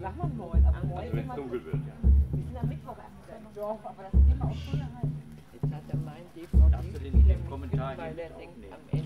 Sag mal moin, aber Also wenn es dunkel wird. Wir sind am Mittwoch erst. Doch, aber das ist immer auch früher halt. Jetzt hat er mein DVD Darfst du den- Kommentar weil hier er aufnehmen?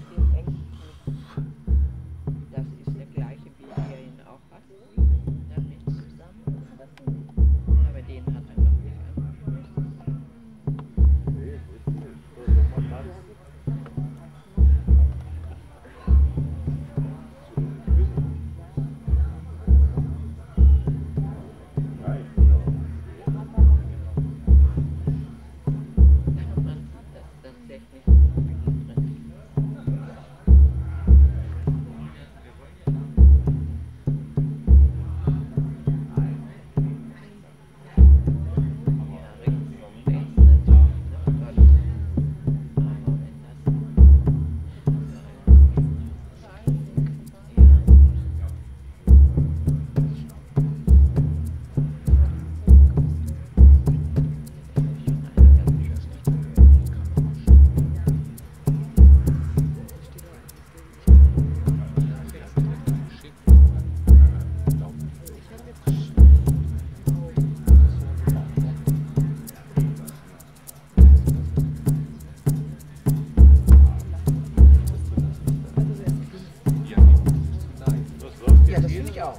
Das finde ich auch.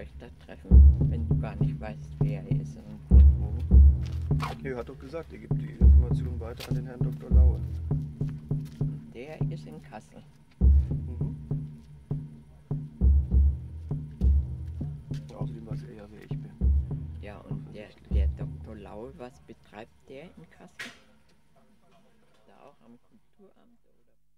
Euch da treffen, wenn du gar nicht weißt, wer er ist und, wo? Er hat doch gesagt, er gibt die Informationen weiter an den Herrn Dr. Laue. Der ist in Kassel. Mhm. Außerdem weiß er ja, wer ich bin. Ja, und der, der Dr. Laue, was betreibt der in Kassel? Ist er auch am Kulturamt oder?